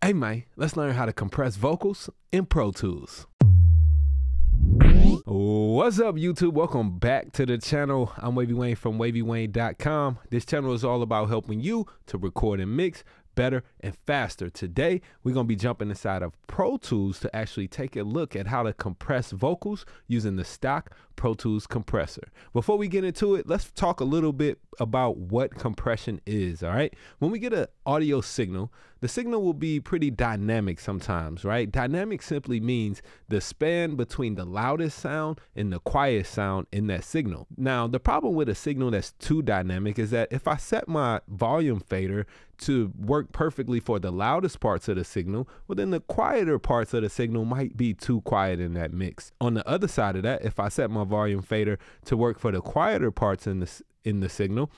Hey man, let's learn how to compress vocals in Pro Tools. What's up, YouTube? Welcome back to the channel. I'm Wavy Wayne from WavyWayne.com. This channel is all about helping you to record and mix better and faster. Today, we're going to be jumping inside of Pro Tools to actually take a look at how to compress vocals using the stock Pro Tools compressor. Before we get into it, let's talk a little bit about what compression is, all right? When we get an audio signal, the signal will be pretty dynamic sometimes, right? Dynamic simply means the span between the loudest sound and the quietest sound in that signal. Now, the problem with a signal that's too dynamic is that if I set my volume fader to work perfectly for the loudest parts of the signal, well, then the quieter parts of the signal might be too quiet in that mix. On the other side of that, if I set my volume fader to work for the quieter parts in the, in the signal,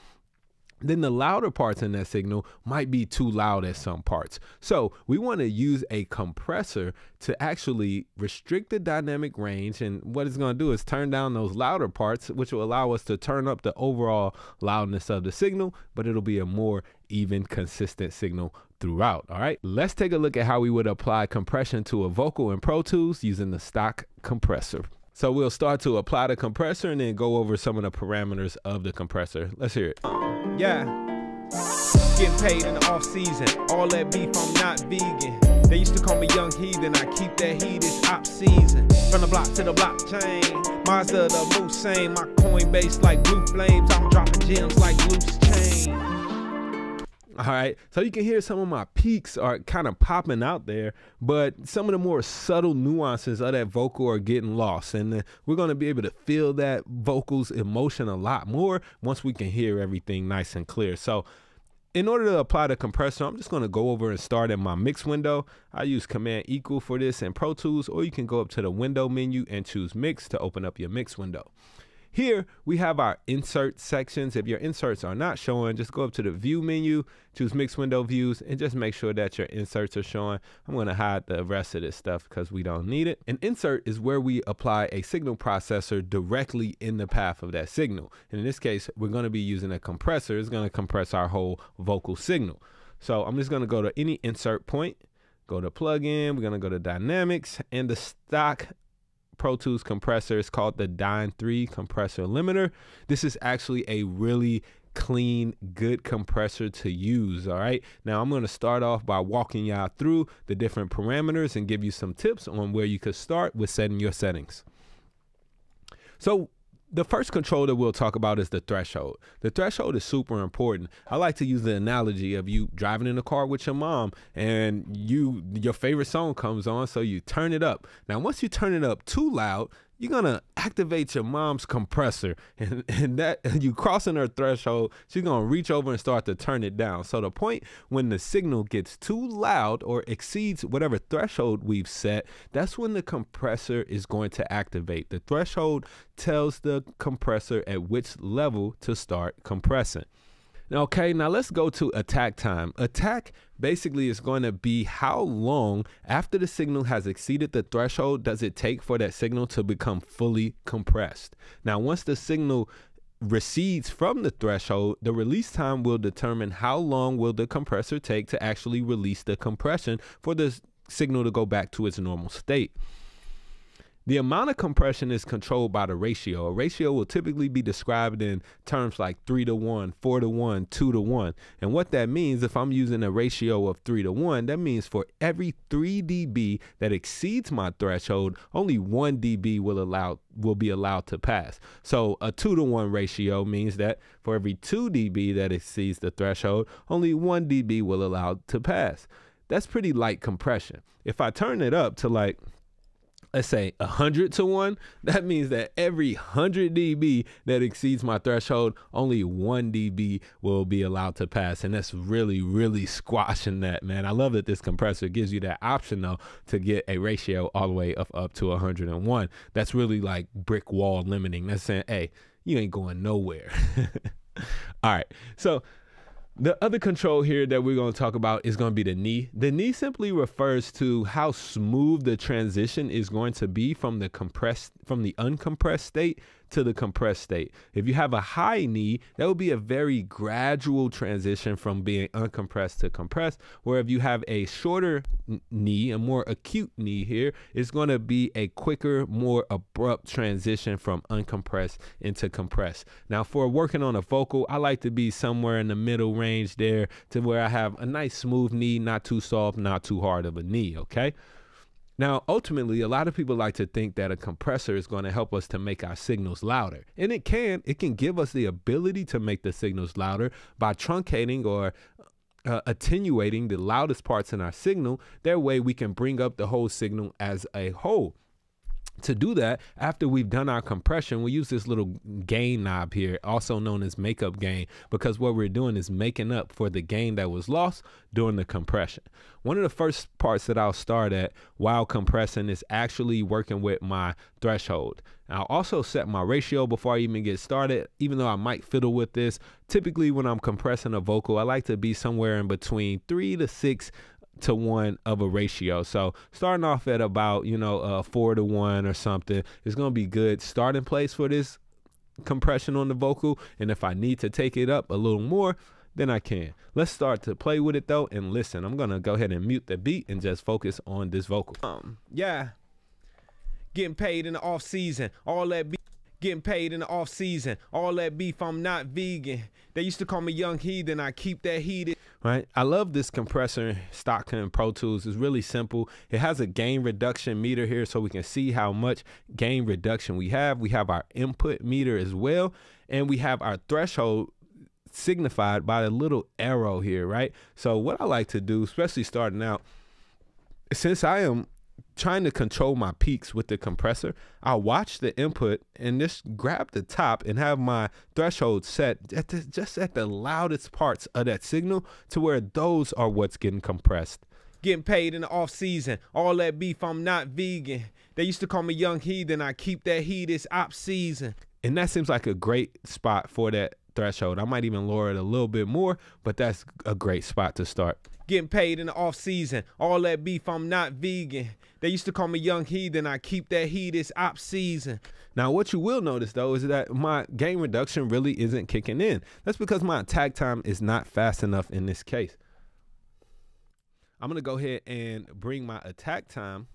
then the louder parts in that signal might be too loud at some parts. So we want to use a compressor to actually restrict the dynamic range. And what it's going to do is turn down those louder parts, which will allow us to turn up the overall loudness of the signal, but it'll be a more even, consistent signal throughout. All right, let's take a look at how we would apply compression to a vocal in Pro Tools using the stock compressor. So we'll start to apply the compressor and then go over some of the parameters of the compressor. Let's hear it. Yeah. Getting paid in the off season. All that beef, I'm not vegan. They used to call me Young Heathen. I keep that heat, it's op season. From the block to the blockchain. Mazda the moose same. My Coinbase like blue flames. I'm dropping gems like loose chain. All right. So you can hear some of my peaks are kind of popping out there, but some of the more subtle nuances of that vocal are getting lost. And uh, we're going to be able to feel that vocal's emotion a lot more once we can hear everything nice and clear. So in order to apply the compressor, I'm just going to go over and start in my mix window. I use Command equal for this in Pro Tools, or you can go up to the window menu and choose mix to open up your mix window. Here we have our insert sections. If your inserts are not showing, just go up to the view menu, choose mix window views, and just make sure that your inserts are showing. I'm gonna hide the rest of this stuff because we don't need it. An insert is where we apply a signal processor directly in the path of that signal. And in this case, we're gonna be using a compressor. It's gonna compress our whole vocal signal. So I'm just gonna go to any insert point, go to plugin, we're gonna go to dynamics and the stock Pro Tools compressor It's called the Dyn 3 compressor limiter. This is actually a really clean, good compressor to use. All right. Now I'm going to start off by walking y'all through the different parameters and give you some tips on where you could start with setting your settings. So the first control that we'll talk about is the threshold. The threshold is super important. I like to use the analogy of you driving in a car with your mom and you your favorite song comes on so you turn it up. Now once you turn it up too loud, you're gonna activate your mom's compressor and, and that you crossing her threshold she's gonna reach over and start to turn it down. So the point when the signal gets too loud or exceeds whatever threshold we've set that's when the compressor is going to activate. The threshold tells the compressor at which level to start compressing Okay, now let's go to attack time. Attack basically is going to be how long after the signal has exceeded the threshold does it take for that signal to become fully compressed. Now, once the signal recedes from the threshold, the release time will determine how long will the compressor take to actually release the compression for the signal to go back to its normal state. The amount of compression is controlled by the ratio. A ratio will typically be described in terms like 3 to 1, 4 to 1, 2 to 1. And what that means, if I'm using a ratio of 3 to 1, that means for every 3 dB that exceeds my threshold, only 1 dB will allow will be allowed to pass. So a 2 to 1 ratio means that for every 2 dB that exceeds the threshold, only 1 dB will allow to pass. That's pretty light compression. If I turn it up to like let's say 100 to 1, that means that every 100 dB that exceeds my threshold, only 1 dB will be allowed to pass. And that's really, really squashing that, man. I love that this compressor gives you that option, though, to get a ratio all the way up, up to 101. That's really like brick wall limiting. That's saying, hey, you ain't going nowhere. all right. So the other control here that we're going to talk about is going to be the knee. The knee simply refers to how smooth the transition is going to be from the compressed from the uncompressed state to the compressed state. If you have a high knee, that would be a very gradual transition from being uncompressed to compressed. Where if you have a shorter knee, a more acute knee here, it's going to be a quicker, more abrupt transition from uncompressed into compressed. Now, for working on a vocal, I like to be somewhere in the middle range there to where I have a nice smooth knee, not too soft, not too hard of a knee, okay? Now, ultimately, a lot of people like to think that a compressor is going to help us to make our signals louder. And it can. It can give us the ability to make the signals louder by truncating or uh, attenuating the loudest parts in our signal. That way, we can bring up the whole signal as a whole to do that after we've done our compression we use this little gain knob here also known as makeup gain because what we're doing is making up for the gain that was lost during the compression. One of the first parts that i'll start at while compressing is actually working with my threshold. I'll also set my ratio before i even get started even though i might fiddle with this. Typically when i'm compressing a vocal i like to be somewhere in between three to six to one of a ratio. So starting off at about, you know, uh, four to one or something is going to be good starting place for this compression on the vocal. And if I need to take it up a little more, then I can. Let's start to play with it though and listen. I'm going to go ahead and mute the beat and just focus on this vocal. Um, yeah. Getting paid in the off season. All that beat getting paid in the off season. All that beef, I'm not vegan. They used to call me young heathen. I keep that heated right? I love this compressor stock in Pro Tools. It's really simple. It has a gain reduction meter here so we can see how much gain reduction we have. We have our input meter as well, and we have our threshold signified by the little arrow here, right? So what I like to do, especially starting out, since I am trying to control my peaks with the compressor, I'll watch the input and just grab the top and have my threshold set at the, just at the loudest parts of that signal to where those are what's getting compressed. Getting paid in the off season, all that beef, I'm not vegan. They used to call me young heathen, I keep that heat, it's op season. And that seems like a great spot for that threshold. I might even lower it a little bit more, but that's a great spot to start. Getting paid in the off season, all that beef, I'm not vegan. They used to call me young heathen, I keep that heat, it's op season. Now, what you will notice though is that my gain reduction really isn't kicking in. That's because my attack time is not fast enough in this case. I'm gonna go ahead and bring my attack time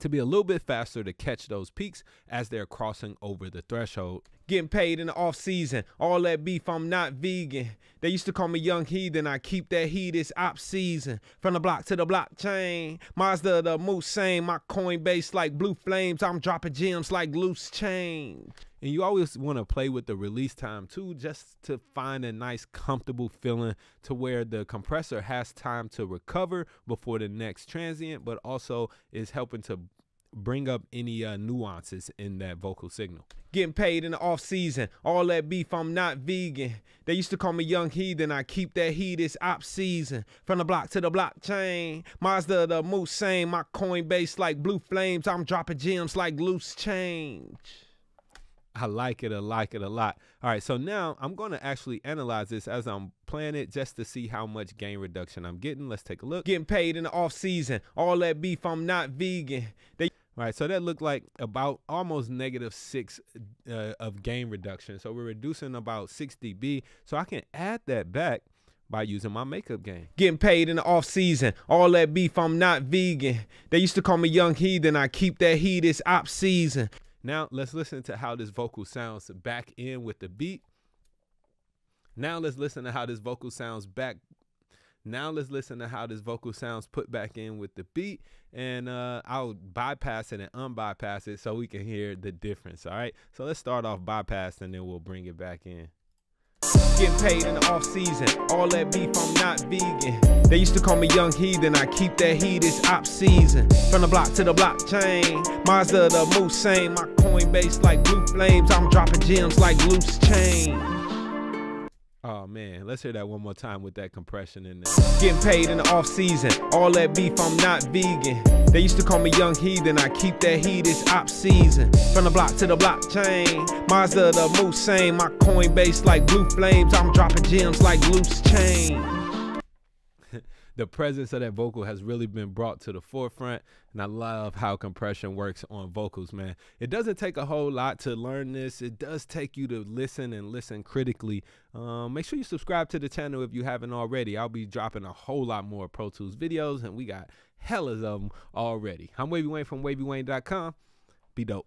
to be a little bit faster to catch those peaks as they're crossing over the threshold. Getting paid in the off season, all that beef, I'm not vegan. They used to call me young heathen, I keep that heat, it's op season. From the block to the blockchain, Mazda the moose same, my Coinbase like blue flames, I'm dropping gems like loose change. And you always want to play with the release time too, just to find a nice, comfortable feeling to where the compressor has time to recover before the next transient, but also is helping to bring up any uh, nuances in that vocal signal. Getting paid in the off season, all that beef, I'm not vegan. They used to call me young heathen, I keep that heat, it's op season. From the block to the blockchain, Mazda the moose same, my Coinbase like blue flames, I'm dropping gems like loose change. I like it. I like it a lot. All right, so now I'm to actually analyze this as I'm playing it just to see how much gain reduction I'm getting. Let's take a look. Getting paid in the off season. All that beef, I'm not vegan. They all right, so that looked like about almost negative six uh, of gain reduction. So we're reducing about 6 dB. So I can add that back by using my makeup gain. Getting paid in the off season. All that beef, I'm not vegan. They used to call me young heathen. I keep that heat, it's op season. Now let's listen to how this vocal sounds back in with the beat. Now let's listen to how this vocal sounds back. Now let's listen to how this vocal sounds put back in with the beat. And uh, I'll bypass it and unbypass it so we can hear the difference. All right. So let's start off bypass and then we'll bring it back in. Getting paid in the off season. All that beef, I'm not vegan. They used to call me young heathen. I keep that heat, it's op season. From the block to the blockchain. Mazda the moose same. My Coinbase like blue flames. I'm dropping gems like loose chain. Oh man, let's hear that one more time with that compression in there. Getting paid in the off season. All that beef, I'm not vegan. They used to call me young heathen. I keep that heat, it's op season. From the block to the blockchain. Mazda the moose same. My Coinbase like blue flames. I'm dropping gems like loose chain. The presence of that vocal has really been brought to the forefront. And I love how compression works on vocals, man. It doesn't take a whole lot to learn this. It does take you to listen and listen critically. Um, make sure you subscribe to the channel if you haven't already. I'll be dropping a whole lot more Pro Tools videos, and we got hellas of them already. I'm Wavy Wayne from WavyWayne.com. Be dope.